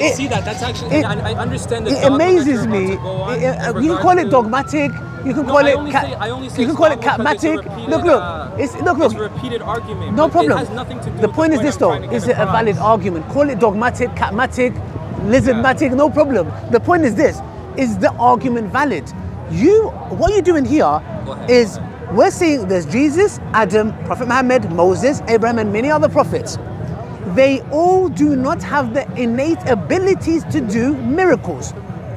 I see that. That's actually. it- I, I understand the. It amazes me. It- uh, you can call it dogmatic. You can No, call I it. ca- say, I only say you can call it dogma because it's a catmatic. repeated, Look, look. uh, It's look, look. It's a repeated argument. No problem. It has nothing to do the point is this though: is it a valid argument? Call it dogmatic, catmatic, lizardmatic, no problem. The point is this: is the argument valid? You, what you're doing here ahead. is we're saying there's Jesus, Adam, Prophet Muhammad, Moses, Abraham, and many other prophets. They all do not have the innate abilities to do miracles.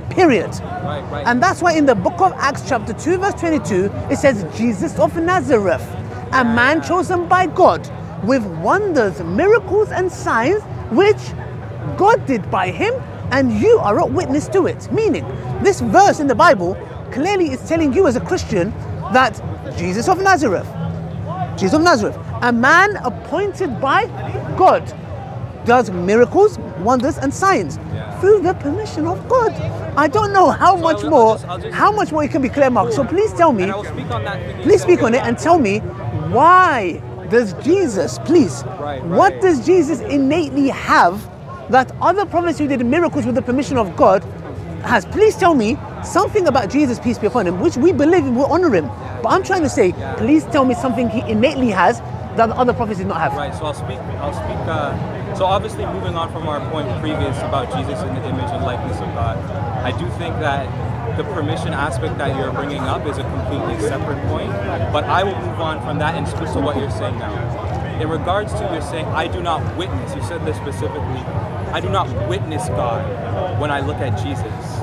Period. Right, right. And that's why in the book of Acts, chapter 2, verse 22, it says, Jesus of Nazareth, a man chosen by God, with wonders, miracles, and signs which God did by him, and you are a witness to it. Meaning, this verse in the Bible clearly is telling you as a Christian that Jesus of Nazareth, Jesus of Nazareth, a man appointed by God, does miracles, wonders, and signs Yeah. through the permission of God. I don't know how So much I'll- I'll more, just- I'll just- how much more it can be clear, Mark. So please tell me, And I will speak on that. thing you please speak on it and tell me why does Jesus, please, Right, what does Jesus innately have that other prophets who did miracles with the permission of God has? Please tell me something about Jesus, peace be upon him, which we believe and we honor him. But I'm trying to say, Yeah. please tell me something he innately has that the other prophets did not have. Right. So I'll speak. I'll speak. Uh, so obviously, moving on from our point previous about Jesus in the image and likeness of God, I do think that the permission aspect that you're bringing up is a completely separate point. But I will move on from that and speak to what you're saying now. In regards to you're saying, I do not witness. You said this specifically. I do not witness God when I look at Jesus.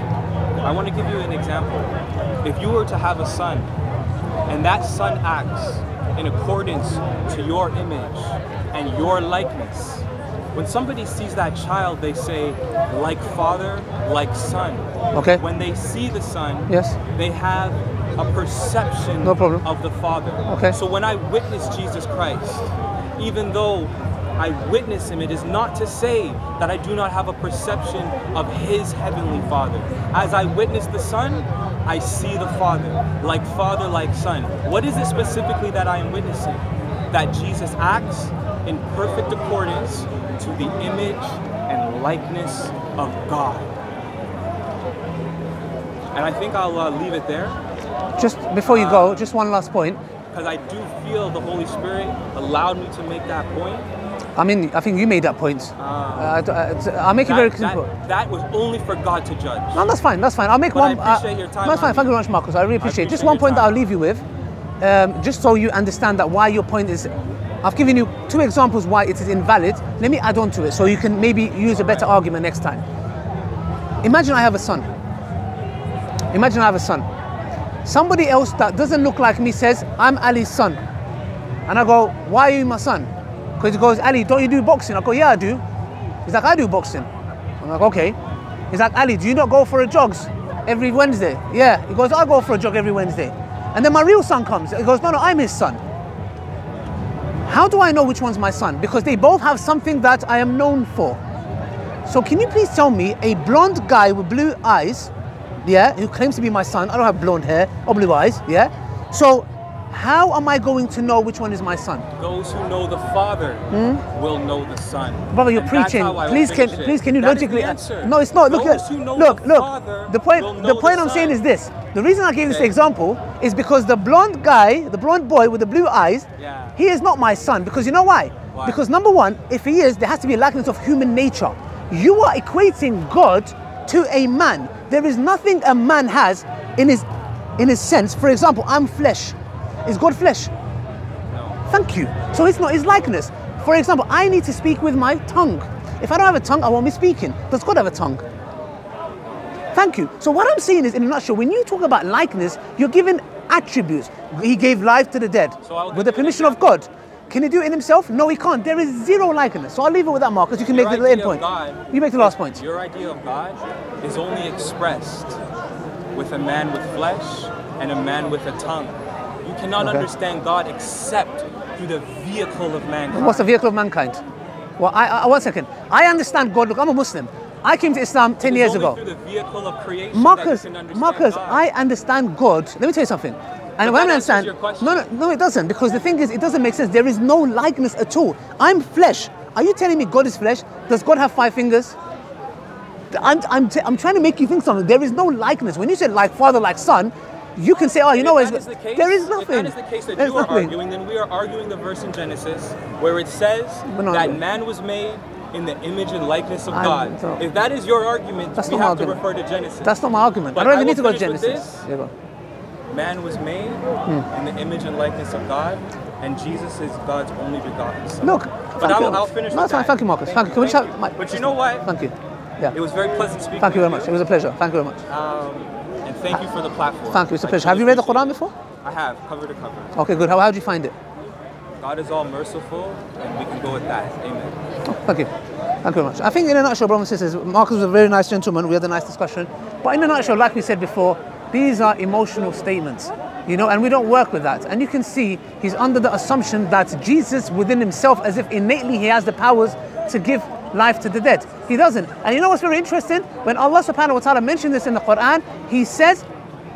I want to give you an example. If you were to have a son and that son acts in accordance to your image and your likeness. When somebody sees that child, they say, like father, like son. Okay. When they see the son, Yes. they have a perception No problem. of the father. Okay. So when I witness Jesus Christ, even though I witness him, it is not to say that I do not have a perception of his heavenly father. As I witness the son, I see the father, like father, like son. What is it specifically that I am witnessing? That Jesus acts in perfect accordance to the image and likeness of God. And I think I'll uh, leave it there Just before you go, just one last point. because I do feel the Holy Spirit allowed me to make that point. I mean, I think you made that point. Uh, d- uh, I'll make it very That, simple. that, that was only for God to judge. No, that's fine. That's fine. I'll make But I one. uh, appreciate your time, That's fine. Thank you very much, Marcus. I really appreciate it. Just one point that I'll leave you with, um, just so you understand that why your point is. I've given you two examples why it is invalid. Let me add on to it so you can maybe use a better argument next time. Imagine I have a son. Imagine I have a son. Somebody else that doesn't look like me says, I'm Ali's son. And I go, Why are you my son? Because he goes, Ali, don't you do boxing? I go, Yeah, I do. He's like, I do boxing. I'm like, Okay. He's like, Ali, do you not go for a jogs every Wednesday? Yeah. He goes, I go for a jog every Wednesday. And then my real son comes. He goes, No, no, I'm his son. How do I know which one's my son? Because they both have something that I am known for. So can you please tell me a blonde guy with blue eyes, yeah, who claims to be my son? I don't have blonde hair or blue eyes, yeah. So how am I going to know which one is my son? Those who know the Father will know the Son. Hmm? Brother, you're And preaching. how I will Please can it. please can you That the logically answer. No, it's not. Look Those who know look, the look. The point will the point the I'm saying is this. The reason I gave this example is because the blonde guy, the blonde boy with the blue eyes, Yeah. he is not my son. Because you know why? Why? Because number one, if he is, there has to be a likeness of human nature. You are equating God to a man. There is nothing a man has in his in his sense. For example, I'm flesh. Is God flesh? No. Thank you. So it's not his likeness. For example, I need to speak with my tongue. If I don't have a tongue, I won't be speaking. Does God have a tongue? Thank you. So what I'm saying is, in a nutshell, when you talk about likeness, you're giving attributes. He gave life to the dead So with the give you an permission of. God. Can he do it in himself? No, he can't. There is zero likeness. So I'll leave it with that, Marcus. You can Your make the end point. God You make the last point. Your idea of God is only expressed with a man with flesh and a man with a tongue. You cannot Okay. understand God except through the vehicle of mankind. What's the vehicle of mankind? Well, I, I, one second. I understand God. Look, I'm a Muslim. I came to Islam 10 years ago. Through the vehicle of creation Marcus, that you can understand Marcus, God. I understand God. Let me tell you something. And when I understand, no, no, no, it doesn't. Because the thing is, it doesn't make sense. There is no likeness at all. I'm flesh. Are you telling me God is flesh? Does God have five fingers? I'm, I'm, t- I'm trying to make you think something. There is no likeness. When you say like father, like son, you can say, oh, you know, if it's, that is the case, there is If nothing. that is the case that There's you are nothing. arguing, then we are arguing the verse in Genesis where it says that man was made in the image and likeness of I God. don't- If that is your argument, That's we have to refer to Genesis. That's not my argument. But I don't even will need to go to Genesis. Yeah, go. Man was made Hmm. in the image and likeness of God, and Jesus is God's only begotten Son. Look, but thank I'll, you. I'll finish No, that's fine. that. Thank you, Marcus. Thank you. Can we Thank chat- my- But you know what? Thank you. Yeah. It was very pleasant speaking Thank you very much. It was a pleasure. Thank you very much. Um, and thank you for the platform. Thank you. It's a I pleasure. Have you read the Quran before? I have, cover to cover. Okay, good. How, how did you find it? God is all merciful, and we can go with that. Amen. Thank you. Thank you very much. I think in a nutshell, brothers and sisters, Marcus was a very nice gentleman. We had a nice discussion. But in a nutshell, like we said before, these are emotional statements, you know, and we don't work with that. And you can see he's under the assumption that Jesus within himself, as if innately he has the powers to give life to the dead. He doesn't. And you know what's very interesting? When Allah subhanahu wa ta'ala mentioned this in the Quran, he says,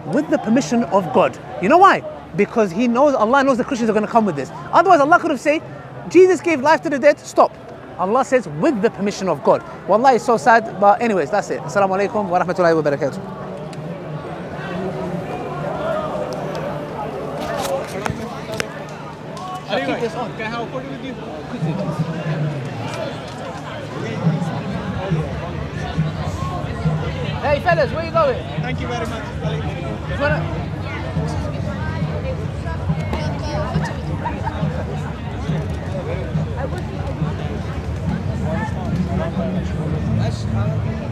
with the permission of God. You know why? Because he knows, Allah knows the Christians are going to come with this. Otherwise, Allah could have said, Jesus gave life to the dead, stop. Allah says, with the permission of God. Wallah, it's so sad, but anyways, that's it. Assalamu alaikum wa rahmatullahi wa barakatuh. I'll this on. Can I have a photo with you? Hey fellas, where you going? Thank you very much. You wanna- Was?